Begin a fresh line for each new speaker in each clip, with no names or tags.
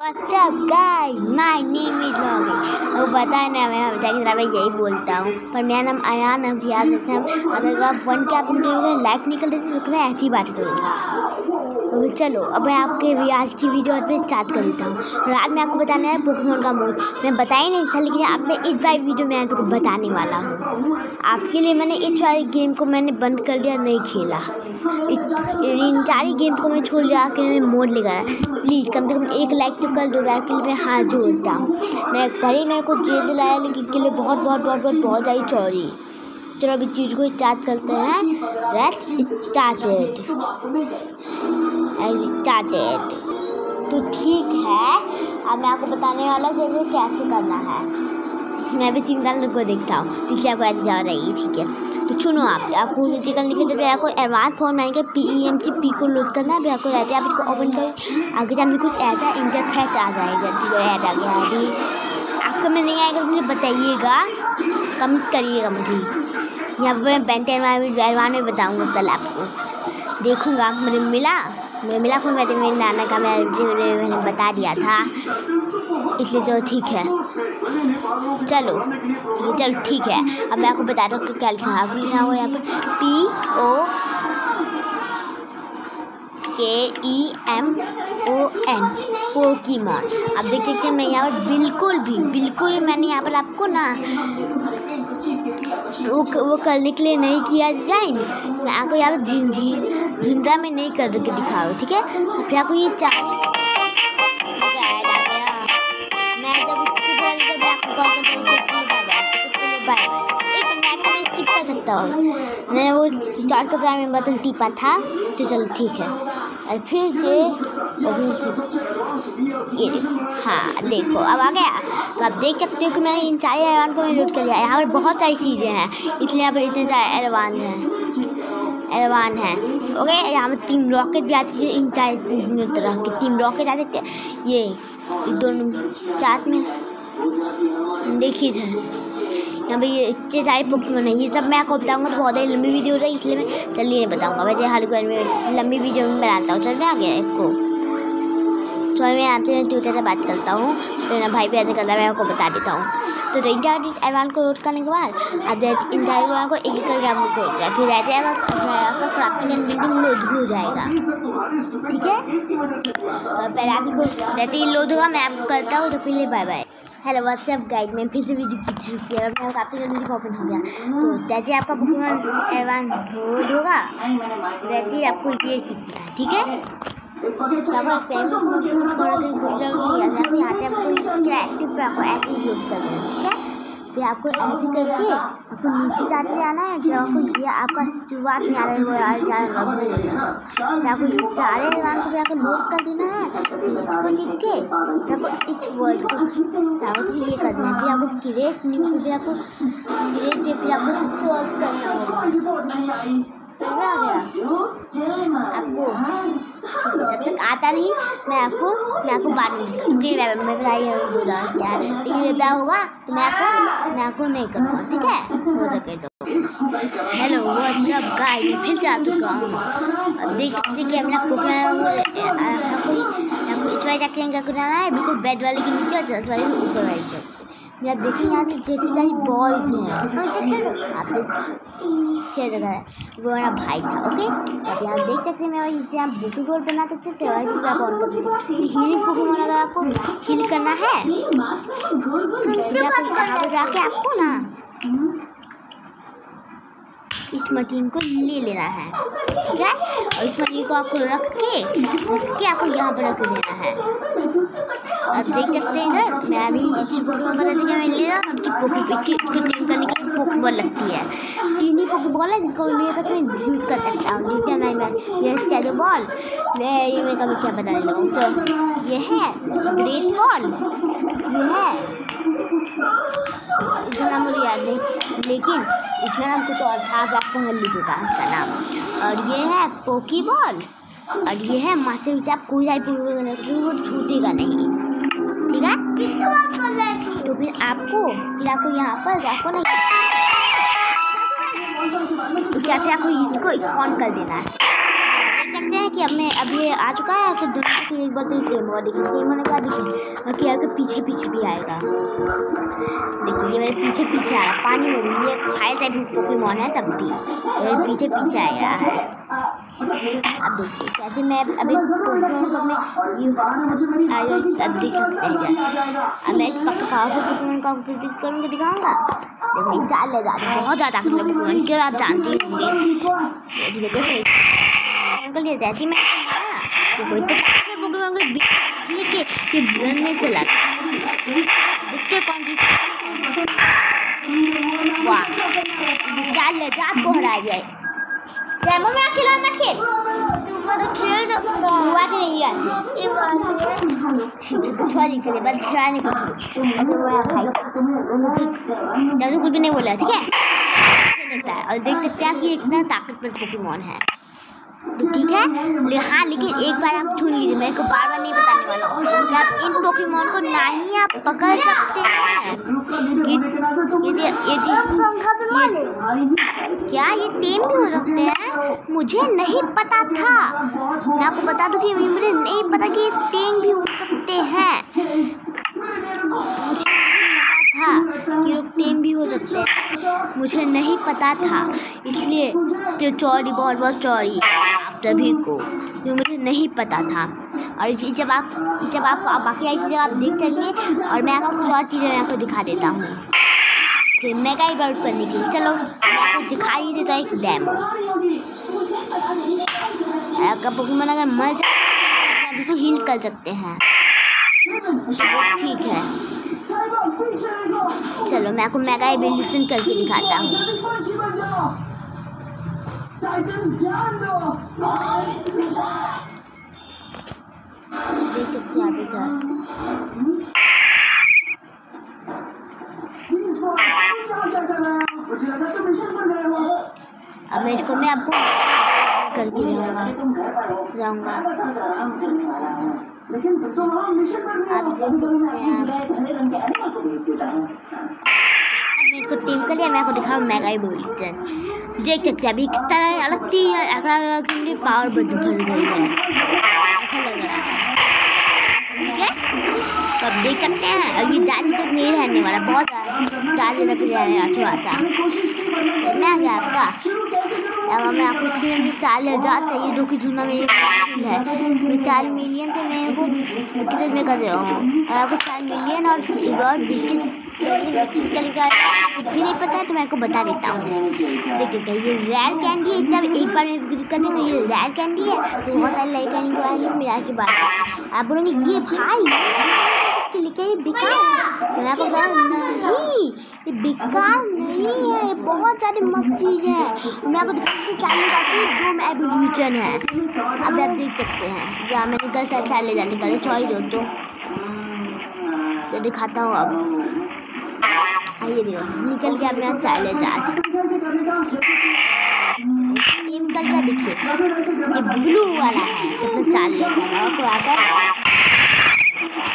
What's up guys? My name is Logan. वो पता है ना मैं हमेशा की तरह मैं यही बोलता हूँ पर मेरा नाम आया है याद रखना, अगर आप वन के आप लाइक निकल रही तो मैं ऐसी बात करूँगा तो चलो अब मैं आपके भी आज की वीडियो में स्टार्ट कर देता हूँ और आज मैं आपको बताना है पोकेमोन का मोड मैं बता ही नहीं था लेकिन अब मैं इस बार वीडियो में आपको बताने वाला हूँ आपके लिए मैंने इस वाली गेम को मैंने बंद कर दिया नहीं खेला इन सारी गेम को मैं छोड़ दिया कि मैं मोड लेकर प्लीज़ कम से कम एक लाइक तो कर दो आपके लिए मैं हाथ जोड़ता हूँ मैं भले मेरे को जेल दिलाया लेकिन इसके लिए बहुत बहुत बहुत बहुत बहुत ज़्यादा सॉरी चलो अभी चीज़ को स्टार्ट करते हैं। स्टार्टेड स्टार्टेड तो ठीक है। अब मैं आपको बताने वाला हूँ कि कैसे करना है। मैं भी तीन दाल को देखता हूँ। है आपको ऐसे जा रही है, ठीक है। तो सुनो आप आपको नीचे करने के लिए आपको एडवांस फॉर्म बनाएँगे P E M C P को लोड करना है आपको रहते आप इसको ओपन करें। आगे जाने कुछ ऐसा इंटरफेस आ जाएगा, जो ऐड आ गया अभी आपको में नहीं आएगा मुझे बताइएगा कमेंट करिएगा मुझे। यहाँ पर मैं बेंट एडवान में बताऊँगा कल आपको। देखूँगा, मुझे मिला मुझे मिला फ़ोन मैं मेरे नाना का मैं मैंने बता दिया था। इसलिए तो ठीक है। चलो चलो ठीक है। अब मैं आपको बता रहा हूँ क्या लिखा आपको लिखा हुआ यहाँ पर P O K E M O N Pokemon अब देख सकते हैं मैं यहाँ पर बिल्कुल भी बिल्कुल भी मैंने यहाँ पर आपको ना वो वो करने के लिए नहीं किया डिज़ाइन मैं आपको यहाँ पर झीन झीन झुंझा में नहीं कर के दिखा रहा ठीक है? फिर आपको ये चार सकता हूँ। मैंने वो चार्ज का में बटन टीपा था तो चलो, ठीक है। और फिर से ये हाँ देखो, अब आ गया। तो आप देख सकते हो कि मैंने इन सारे एडवान को मैंने लूट कर लिया। यहाँ पर बहुत सारी चीज़ें हैं, इसलिए यहाँ पर इतने सारे एडवान हैं। एडवान है। ओके यहाँ पर तीन रॉकेट भी आती है, इन चार तरह की टीम रॉकेट आ सकते ये दोनों, साथ में। देखिए यहाँ पे ये सारे पोकेमोन हैं। ये सब मैं आपको बताऊँगा तो बहुत ही लंबी वीडियो हो जाएगी इसलिए मैं जल्दी नहीं बताऊँगा। वैसे हर बार में लंबी वीडियो में बनाता हूँ। चल, में आ गया इसको तो मैं आपसे ट्विटर से बात करता हूँ। तो भाई भी ऐसे करता है, मैं आपको बता देता हूँ। तो इंटर एडवान को लोड करने के बाद आप इंटर को एक एक करके आपको लोड फिर जाएगा आपका क्राफ्टिंग बिल्डिंग लोड हो जाएगा। ठीक है? तो पहले आपको जैसे ही। लोड होगा, मैं आपको करता हूँ तो पहले bye bye hello WhatsApp guide में फिर से वीडियो खींच चुकी है और मैं आपसे जल्दी ओपन हो गया। तो जैसे आपका पोकेमॉन एवान रोड होगा, वैसे ही आपको ये सीखना है ठीक है? आपको एक्टिव आपको ऐसे ही यूज़ करना है, ठीक है? फिर आपको ऐसे करके आपको नीचे जाते जाना है जब आपको ये आपका शुरुआत में आ रहा है, वो आ रहा है आपको ये चारे जवान को आपको लोड कर देना है फिर इसको लिख के फिर आपको इस वर्ड को आपको ये करना है। फिर आपको किरेट न्यूज़ फिर आपको किरेट फिर आपको सर्च करना होगा समझ आ गया आपको जब तक आता नहीं, मैं आपको मैं आपको बाद में मैं बताइए बोला यार लेकिन क्या होगा तो मैं आपको मैं आपको नहीं करूँगा, ठीक है? हो सके तो हेलो व्हाट्सअप गाइस फिर जा चुका हूँ। देख सकते कि अपना पोकेमोन आपको आपको इस वाले जाके क्या करना है, बिल्कुल बेड वाले के नीचे और वाले के ऊपर वाले मेरा देखेंगे यहाँ से जैसे सारी बॉल्स हैं आप छः जगह है। वो मेरा भाई था ओके अब यहाँ देख सकते हैं, मैं जिससे आप बुकी गोल बना सकते थे वैसे भी आप ऑन कर सकते हीलिंग पोकेमोन अगर आपको हील करना है आपको जाके आपको ना? इस मशीन को ले लेना है, ठीक है? और इस मशीन को आपको रख के रख के आपको यहाँ पर रख देना है। आप देख सकते हैं इधर, मैं अभी इस पोकेमोन बता देंगे मैं ले उनकी पोकी पिक को टीम करने के लिए पोकेबॉल लगती है। तीन ही पोकेबॉल है जिनको मैं तक मैं ड्यूट कर सकता हूँ। ड्यूट नहीं, मैं ये चैलो बॉल, मैं ये मैं कभी क्या बता रहा हूँ तो ये है ग्रेट बॉल, ये है। इसका नाम मुझे याद नहीं, लेकिन इसका नाम कुछ और था आपको मैं लिखूँगा इसका नाम और ये है पोकी बॉल, और ये है मास्टर विच आप कोई जाए वो छूटेगा नहीं। तो फिर आपको फिर आपको यहाँ पर आपको नहीं क्या फिर आपको इसको ऑन कर देना है। सकते हैं कि अब मैं, अब ये आ चुका है फिर दोनों की एक बार तो गेम होगा देखिए गेम होने का देखिए, और क्या के पीछे पीछे भी आएगा। देखिए, ये मेरे पीछे पीछे आ रहा है पानी में भी, ये फायर टाइप पोकेमोन है तब भी मेरे पीछे पीछे आ रहा है। अब देखिए कैसे मैं अभी पोकेमोन को मैं अब देख सकते अब मैं पक्का पोकेमोन का प्रोजेक्ट करूँगा, दिखाऊँगा? देखो ले बहुत ज़्यादा आप जानती होंगे। जैसी चला देखते कौन वाह। ले जाए। खिला मत खेल
तू तो खेल सकता
नहीं आती
ये बात है
बस खिलाने को अभी वो खाई जब तो कुछ भी नहीं बोला ठीक है देखता है और देख सकते हैं कि इतना ताकतवर पोकेमोन है तो ठीक है हाँ लेकिन एक बार आप सुन लीजिए मैं को बार बार नहीं बताने वाला हूँ कि आप इन पोकेमोन को ना ही आप पकड़ सकते हैं ये ये ये क्या ये टेम भी हो सकते हैं मुझे नहीं पता था। मैं आपको बता दूँ कि मुझे नहीं पता कि ये टेम भी हो सकते हैं। मुझे नहीं पता था कि भी हो सकते हैं। मुझे नहीं पता था, इसलिए तो चौड़ी बहुत बहुत चौड़ी आप सभी को ये मुझे नहीं पता था। और जब आप जब आप बाकी आई चीज़ें आप देख सकेंगे और मैं आपको कुछ और चीज़ें आपको दिखा देता हूँ। फिर मेगा इवॉल्व करने के लिए चलो, मैं आपको दिखाई देता हूँ एक डैमो आपका पोकेमोन अगर मर जाए तो हील कर सकते हैं। ठीक है। चलो, मैं आपको मेगा इवोल्यूशन करके दिखाता हूँ। अब मैं इसको मैं आपको करके जाऊँगा जाऊँगा। हैं मैं टीम कर लिया मैं आपको दिखा रहा हूँ मेगा इवोल्यूशन देख सकते हैं अभी कितना अलग थी अलग अलग पावर बद बढ़ गई है। अच्छा लग रहा है। ठीक है? तो अब देख सकते हैं और ये डाली तक नहीं रहने वाला, बहुत डाली तक रहने वाला थोड़ा सा मैं आ गया आपका। अब मैं आपको इसके लिए चार हज़ार चाहिए जो कि जूना मेरे है। मैं चार मिलियन थे, मैं वो किसी में कर रहा हूँ। और आपको चार मिलियन और रिवॉर्ड तरीका कुछ भी नहीं पता है तो मैं आपको बता देता हूँ। देख देखिए ये रेयर कैंडी है, जब एक बार में विज़िट करते हैं ये रेयर कैंडी है तो बहुत सारे रेयर कैंडी मेरा की बात आप बोलेंगे, ये भाई के लिए ये बेकार मैं आपको नहीं, ये बेकार नहीं है, ये बहुत सारी मत चीज़ है। मैं आपको दिखाती चालू जाती दो में एवोल्यूशन है। अब आप देख सकते हैं, जहाँ मैंने कल से चाले जाने का सॉरी दोस्तों तो दिखाता हूँ अब। आइए देखो, निकल गया अपना चाले जा ये निकल देखिए, ये ब्लू वाला है तो अपना चाल ले जाएगा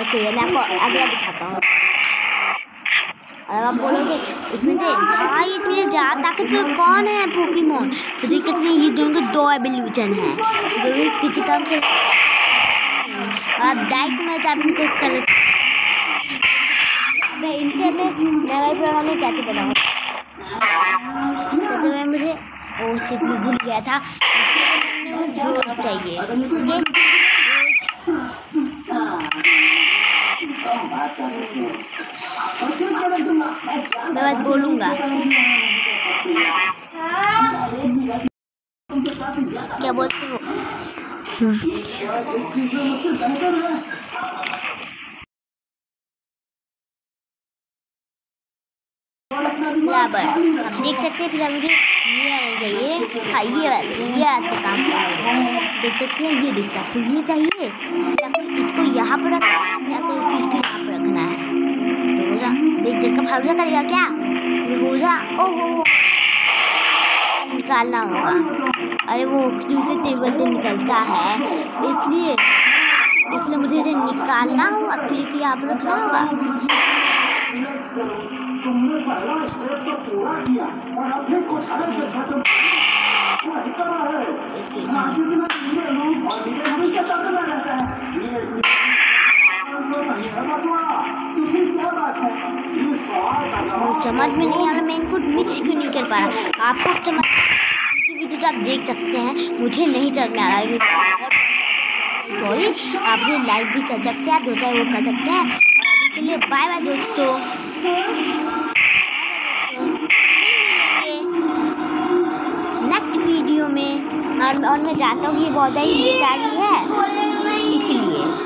ओके मैं आपको अगला दिखाता हूँ और आप बोलोगे इसमें से भाई, इतने ज़्यादा ताकतवर कौन है पोकेमोन तो देख सकते हैं ये दोनों के दो एवोल्यूशन है। किसी काम से आप डाइक में इनको कर मैं इनसे मैं नगर में कैसे बताऊँ तो मैं मुझे चीज़ में भूल गया था। रोज चाहिए। मुझे मैं बस बोलूँगा। क्या बोलते हो? बराबर। अब देख सकते हैं फिर मुझे ये आना चाहिए हाँ ये वाला ये आता काम देख सकते हैं ये दिख सकते ये चाहिए। फिर आपको इसको यहाँ पर रखना है या फिर पर रखना है। तो हो जा देख देख का भरोसा करेगा क्या? हो ओहो। निकालना होगा। अरे वो दूसरे टेबल से निकलता है। इसलिए इसलिए मुझे इसे निकालना हो और फिर यहाँ पर रखना होगा। चम्मच में नहीं आ रहा मैं इनको मिक्स क्यों नहीं कर पा रहा? आपको चम्मच वीडियो आप देख सकते हैं। मुझे नहीं समझ में आ रहा है। सॉरी आप भी लाइक भी कर सकते हैं जो चाहे वो कर सकते हैं। अभी के लिए बाय बाय दोस्तों। नेक्स्ट वीडियो में और, मैं जानता हूँ कि ये बहुत ही आ है। इसलिए।